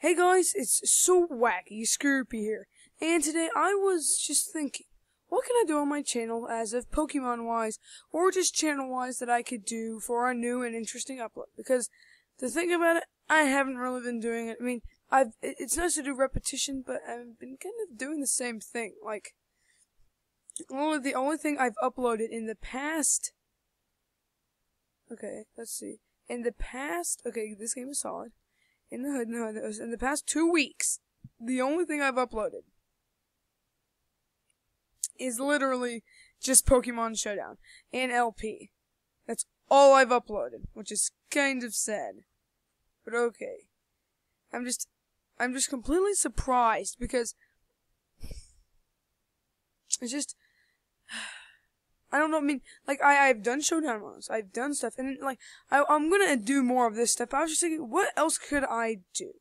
Hey guys, it's so wacky, Scroopy here, and today I was just thinking, what can I do on my channel as of Pokemon wise, or just channel wise that I could do for a new and interesting upload? Because to think about it, I haven't really been doing it. I mean, I've it's nice to do repetition, but I've been kind of doing the same thing. Like, only the only thing I've uploaded in the past. Okay, let's see. In the past, okay, this game is solid in the hood, in the hood, in the past two weeks, the only thing I've uploaded is literally just Pokemon Showdown and LP. That's all I've uploaded, which is kind of sad. But okay. I'm just, I'm just completely surprised because it's just, I don't know. I mean, like I I've done showdown modes, I've done stuff, and like I I'm gonna do more of this stuff. I was just thinking, what else could I do?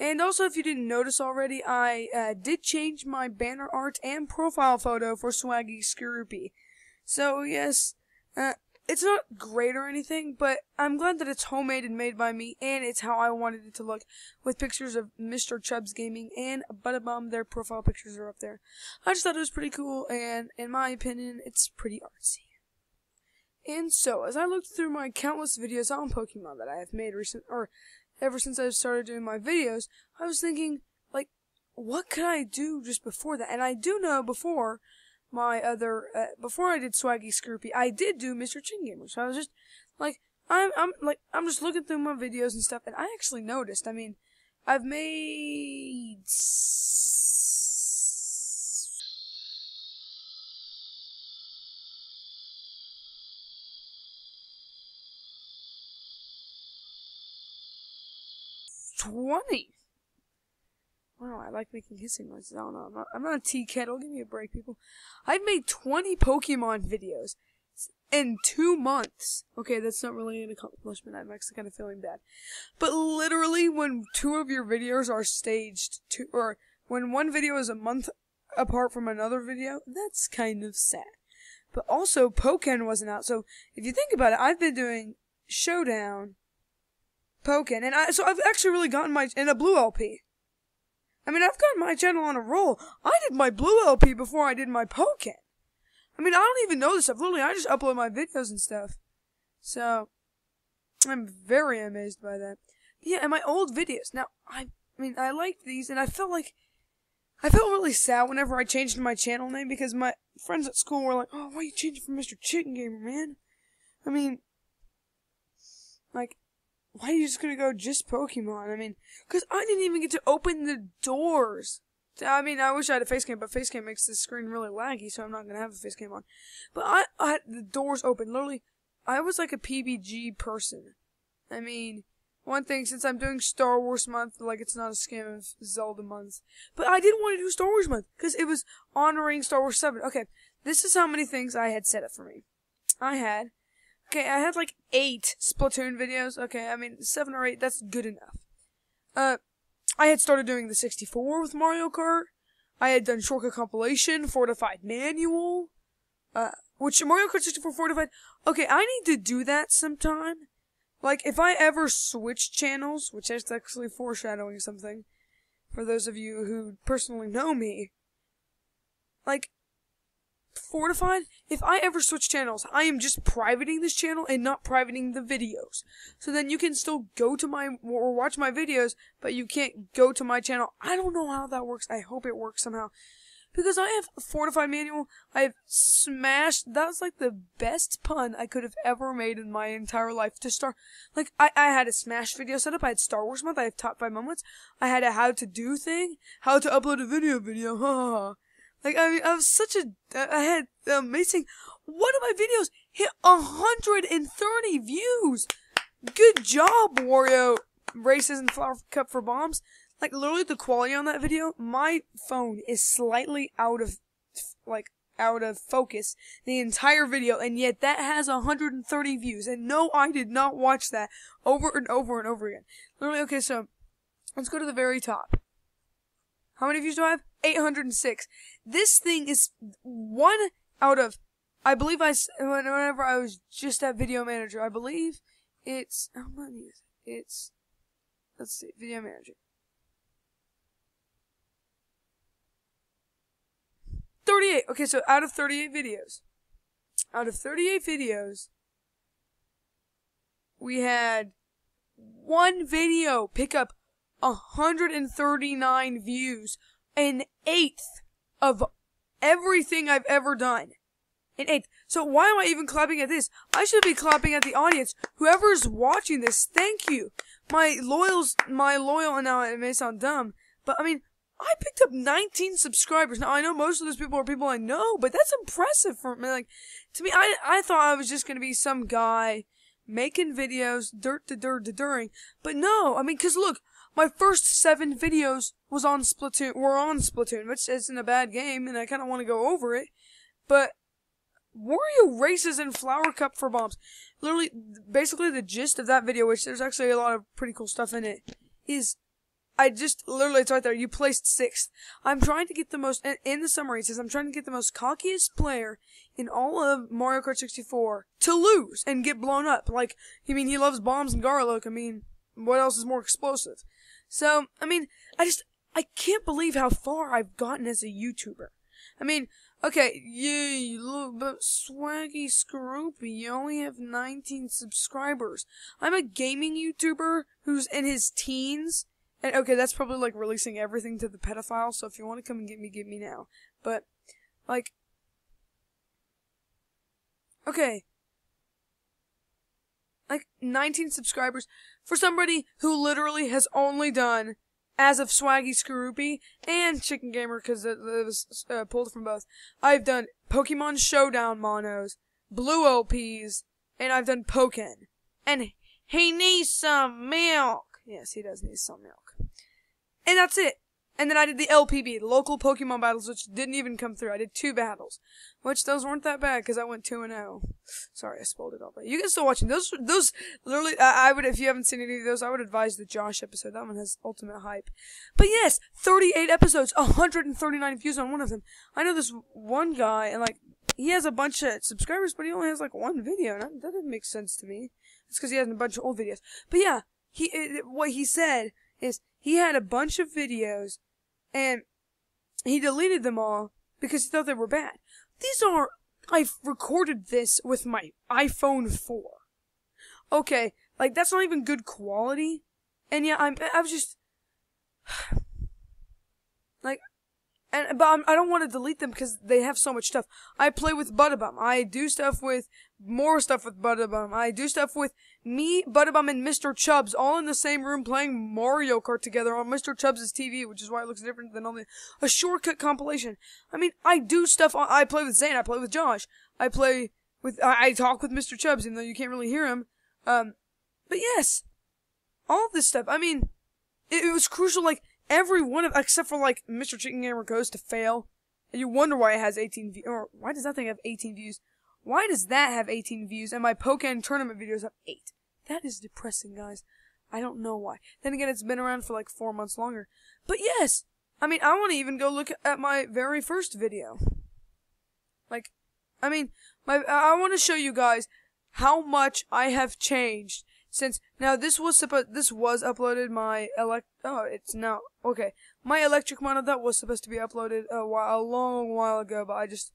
And also, if you didn't notice already, I uh, did change my banner art and profile photo for Swagiskorupii. So yes, uh, it's not great or anything, but I'm glad that it's homemade and made by me, and it's how I wanted it to look, with pictures of Mr. Chubbs Gaming and Butterbum. Their profile pictures are up there. I just thought it was pretty cool, and in my opinion, it's pretty artsy. And so, as I looked through my countless videos on Pokemon that I have made recent, or ever since I've started doing my videos, I was thinking, like, what could I do just before that? And I do know before my other uh, before I did Swagiskorupii, I did do Mr. ChiknGamer. So I was just like I'm I'm like I'm just looking through my videos and stuff, and I actually noticed. I mean, I've made. Twenty. Wow, I like making hissing noises. I don't know. I'm not, I'm not a tea kettle. Give me a break, people. I've made 20 Pokemon videos in two months. Okay, that's not really an accomplishment. I'm actually kind of feeling bad. But literally, when two of your videos are staged, two, or when one video is a month apart from another video, that's kind of sad. But also, Pokken wasn't out. So, if you think about it, I've been doing Showdown, Pokken, and I, so I've actually really gotten my, in a Blue LP. I mean, I've got my channel on a roll. I did my blue LP before I did my Pokken. I mean, I don't even know this stuff. Literally, I just upload my videos and stuff. So, I'm very amazed by that. Yeah, and my old videos. Now, I, I mean, I liked these, and I felt like, I felt really sad whenever I changed my channel name because my friends at school were like, oh, why you changing from Mr. ChiknGamer, man? I mean, like, why are you just gonna go just Pokemon? I mean, because I didn't even get to open the doors. I mean, I wish I had a face cam, but face cam makes the screen really laggy, so I'm not gonna have a face cam on. But I, I had the doors open. Literally, I was like a PBG person. I mean, one thing, since I'm doing Star Wars month, like it's not a scam of Zelda month. But I didn't want to do Star Wars month, because it was honoring Star Wars 7. Okay, this is how many things I had set up for me. I had Okay, I had like eight Splatoon videos. Okay, I mean, seven or eight, that's good enough. Uh, I had started doing the 64 with Mario Kart. I had done Shortcut Compilation, Fortified Manual, uh, which Mario Kart 64 Fortified. Okay, I need to do that sometime. Like, if I ever switch channels, which is actually foreshadowing something, for those of you who personally know me, like, Fortified, if I ever switch channels, I am just privating this channel and not privating the videos. So then you can still go to my, or watch my videos, but you can't go to my channel. I don't know how that works. I hope it works somehow. Because I have Fortified Manual, I have smashed, that was like the best pun I could have ever made in my entire life to start. Like, I, I had a Smash video set up, I had Star Wars month, I have top 5 moments, I had a how to do thing, how to upload a video video, ha. Like I, I was such a, I had amazing. One of my videos hit 130 views. Good job, Wario. Races and Flower Cup for bombs. Like literally the quality on that video, my phone is slightly out of, like out of focus the entire video, and yet that has 130 views. And no, I did not watch that over and over and over again. Literally, okay, so let's go to the very top. How many views do I have? 806. This thing is one out of, I believe I, whenever I was just at Video Manager, I believe it's, how many is it? It's, Let's see, video manager. 38. Okay, so out of 38 videos, out of 38 videos, we had one video pick up 139 views, an eighth of everything I've ever done. An eighth. So why am I even clapping at this? I should be clapping at the audience. Whoever's watching this, thank you. My loyals, my loyal, and now it may sound dumb, but I mean, I picked up 19 subscribers. Now I know most of those people are people I know, but that's impressive for me. Like, to me, I I thought I was just gonna be some guy making videos, dirt to dirt to during. But no, I mean, cause look, my first seven videos was on Splatoon, were on Splatoon, which isn't a bad game, and I kind of want to go over it. But Wario races in Flower Cup for bombs. Literally, basically the gist of that video, which there's actually a lot of pretty cool stuff in it, is I just literally it's right there. You placed sixth. I'm trying to get the most in the summary. It says I'm trying to get the most cockiest player in all of Mario Kart 64 to lose and get blown up. Like you mean he loves bombs and garlic? I mean, what else is more explosive? So I mean, I just I can't believe how far I've gotten as a YouTuber. I mean, okay, you look, Swagiskorupii, you only have 19 subscribers. I'm a gaming YouTuber who's in his teens and okay, that's probably like releasing everything to the pedophile. So if you want to come and get me, get me now. But like, okay, like 19 subscribers for somebody who literally has only done as of Swagiskorupii and ChiknGamer because it, it, was uh, pulled from both. I've done Pokemon Showdown monos, Blue LPs, and I've done Pokken. And he needs some milk. Yes, he does need some milk. And that's it. And then I did the LPB, the local Pokemon battles, which didn't even come through. I did two battles, which those weren't that bad because I went two and zero. Oh. Sorry, I spoiled it all, but you can still watching those. Those literally, I, I would if you haven't seen any of those, I would advise the Josh episode. That one has ultimate hype. But yes, 38 episodes, 139 views on one of them. I know this one guy, and like he has a bunch of subscribers, but he only has like one video, and that, didn't make sense to me. It's because he has a bunch of old videos. But yeah, he it, what he said is he had a bunch of videos and he deleted them all because he thought they were bad. These are, I've recorded this with my iPhone 4. Okay, like that's not even good quality. And yeah, I'm, I was just, like, and but I'm, I do not want to delete them because they have so much stuff. I play with Butterbum. I do stuff with more stuff with Butterbum. I do stuff with me, Butterbum, and Mr. Chubbs all in the same room playing Mario Kart together on Mr. Chubbs' TV, which is why it looks different than only a shortcut compilation. I mean, I do stuff. On, I play with Zane. I play with Josh. I play with. I, I talk with Mr. Chubbs, even though you can't really hear him. Um, but yes, all this stuff. I mean, it, it was crucial. Like every one of, except for like Mr. ChiknGamer goes to fail, and you wonder why it has 18 views, or why does that thing have 18 views? Why does that have 18 views and my Pokken tournament videos have 8? That is depressing, guys. I don't know why. Then again, it's been around for like four months longer. But yes! I mean, I want to even go look at my very first video. Like, I mean, my, I want to show you guys how much I have changed since, now this was supposed, this was uploaded my elect, oh, it's now, okay. My electric mono, that was supposed to be uploaded a while, a long while ago, but I just,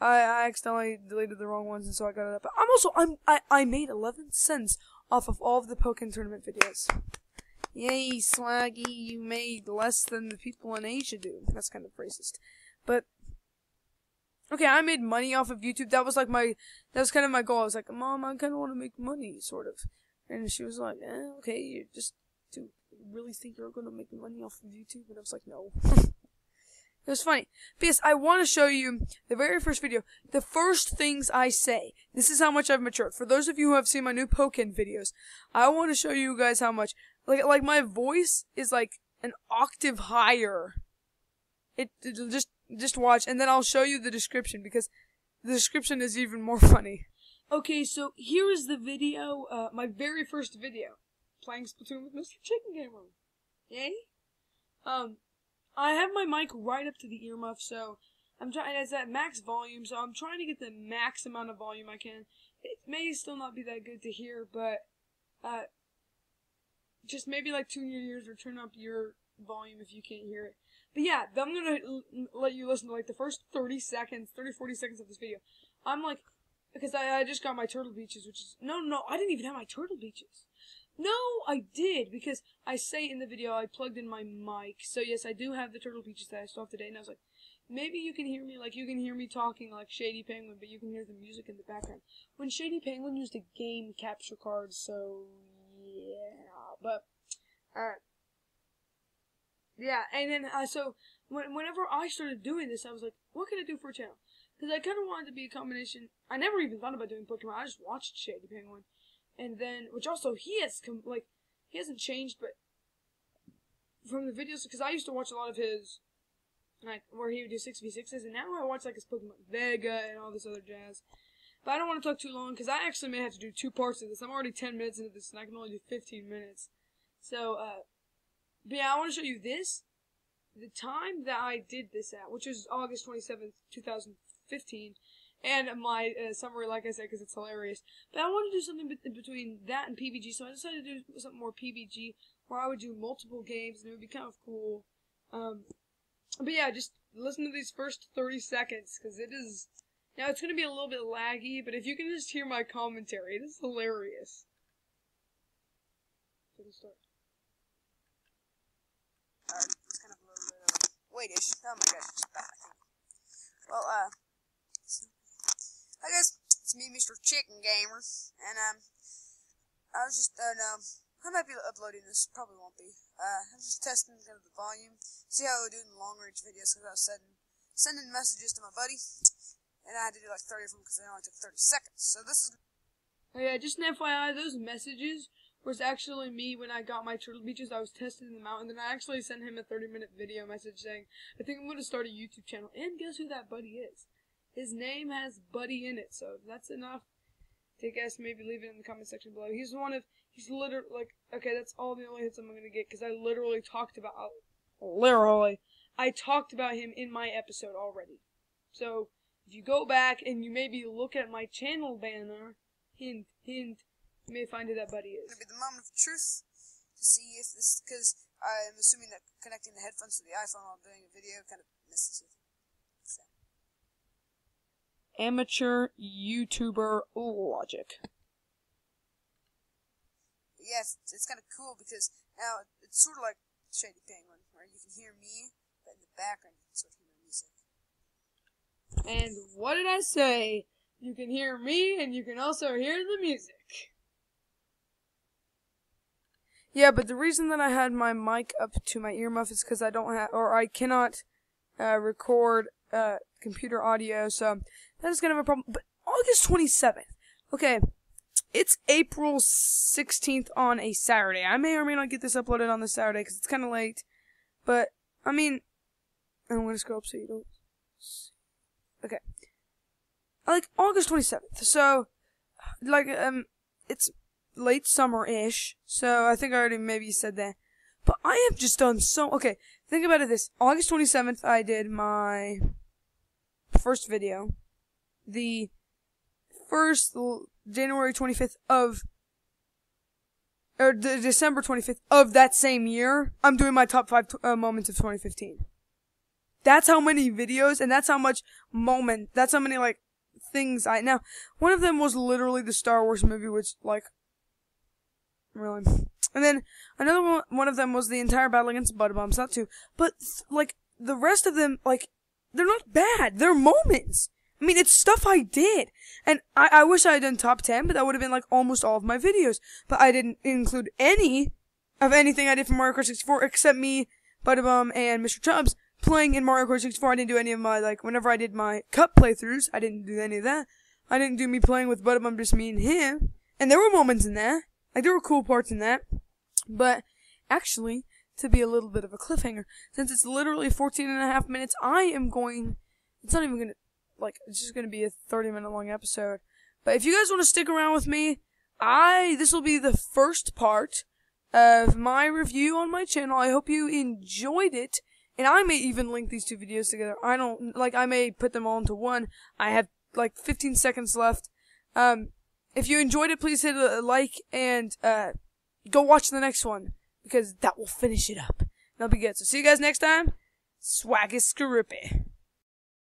I, I accidentally deleted the wrong ones, and so I got it up. But I'm also I'm I, I made 11 cents off of all of the Pokemon tournament videos. Yay, Swagi, you made less than the people in Asia do. That's kind of racist, but okay, I made money off of YouTube. That was like my that was kind of my goal. I was like, Mom, I kind of want to make money, sort of. And she was like, eh, okay, you just do really think you're gonna make money off of YouTube? And I was like, no. It was funny because I want to show you the very first video. The first things I say. This is how much I've matured. For those of you who have seen my new Pokken videos, I want to show you guys how much. Like, like my voice is like an octave higher. It, it just just watch, and then I'll show you the description because the description is even more funny. Okay, so here is the video. Uh, my very first video, playing Splatoon with Mr. ChiknGamer. Yay! Um, I have my mic right up to the earmuff, so I'm trying. It's at max volume, so I'm trying to get the max amount of volume I can. It may still not be that good to hear, but uh, just maybe like tune your ears or turn up your volume if you can't hear it. But yeah, I'm gonna let you listen to like the first 30 seconds, 30, 40 seconds of this video. I'm like, because I, I just got my Turtle Beaches, which is, no, no, I didn't even have my Turtle Beaches. No, I did, because I say in the video I plugged in my mic. So yes, I do have the Turtle Beaches that I saw today, and I was like, maybe you can hear me, like you can hear me talking like Shady Penguin, but you can hear the music in the background. When Shady Penguin used a game capture card, so yeah, but, alright. Yeah, and then, uh, so, when, whenever I started doing this, I was like, what can I do for a channel? Because I kind of wanted to be a combination. I never even thought about doing Pokemon. I just watched Shady Penguin, and then which also he has com- like he hasn't changed, but from the videos because I used to watch a lot of his like where he would do six v sixes, and now I watch like his Pokemon Vega and all this other jazz. But I don't want to talk too long because I actually may have to do two parts of this. I'm already ten minutes into this, and I can only do fifteen minutes. So, uh, but yeah, I want to show you this. The time that I did this at, which was August 27th, 2015, and my uh, summary, like I said, because it's hilarious. But I want to do something be- between that and PBG, so I decided to do something more PBG, where I would do multiple games, and it would be kind of cool. Um, but yeah, just listen to these first 30 seconds, because it is. Now, it's going to be a little bit laggy, but if you can just hear my commentary, it is hilarious. Start. It's kind of a little bit of weightish. Oh my gosh, think. Well, uh, I guess it's me, Mr. ChiknGamer, and um, I was just, uh, no, I might be uploading this, probably won't be. Uh, I'm just testing kind of the volume, see how I do in long range videos, because I was sending, sending messages to my buddy, and I had to do like 30 of them because they only took 30 seconds. So this is Oh, yeah, just an FYI, those messages was actually me when I got my turtle beaches. I was testing them out, and then I actually sent him a 30 minute video message saying, I think I'm going to start a YouTube channel. And guess who that buddy is? His name has Buddy in it, so that's enough to guess, maybe leave it in the comment section below. He's one of, he's literally, like, okay, that's all the only hits I'm going to get, because I literally talked about, literally, I talked about him in my episode already. So, if you go back and you maybe look at my channel banner, hint, hint, you may find who that buddy is. to be the moment of truth to see if this, because I'm assuming that connecting the headphones to the iPhone while doing a video kind of messes with Amateur YouTuber logic. but yeah, it's, it's kind of cool because now it's sort of like Shady Penguin, where you can hear me, but in the background you can sort of hear my music. And what did I say? You can hear me and you can also hear the music. Yeah, but the reason that I had my mic up to my earmuff is because I don't have, or I cannot uh, record uh, computer audio, so that is gonna of a problem. But August 27th, okay, it's April 16th on a Saturday. I may or may not get this uploaded on the Saturday because it's kind of late, but I mean, I'm gonna scroll up so you don't. See. Okay, like August 27th. So, like, um, it's late summer-ish, so I think I already maybe said that. But I have just done so, okay, think about it this, August 27th, I did my first video. The first January 25th of, or the December 25th of that same year, I'm doing my top five uh, moments of 2015. That's how many videos, and that's how much moment, that's how many, like, things I, now, one of them was literally the Star Wars movie, which, like, really. And then another one, one of them was the entire battle against the Bud Bombs, not two. But like the rest of them, like they're not bad. They're moments. I mean, it's stuff I did, and I, I wish I had done top ten, but that would have been like almost all of my videos. But I didn't include any of anything I did for Mario Kart 64 except me, Butterbum, and Mr. Chubbs playing in Mario Kart 64. I didn't do any of my like whenever I did my cup playthroughs. I didn't do any of that. I didn't do me playing with Butterbum, just me and him. And there were moments in that. Like there were cool parts in that. But actually, to be a little bit of a cliffhanger, since it's literally 14 and a half minutes, I am going, it's not even gonna, like, it's just gonna be a 30 minute long episode. But if you guys want to stick around with me, I, this will be the first part of my review on my channel. I hope you enjoyed it. And I may even link these two videos together. I don't, like, I may put them all into one. I have, like, 15 seconds left. Um, if you enjoyed it, please hit a like and, uh, go watch the next one because that will finish it up. That'll be good. So see you guys next time. Swagiskorupii.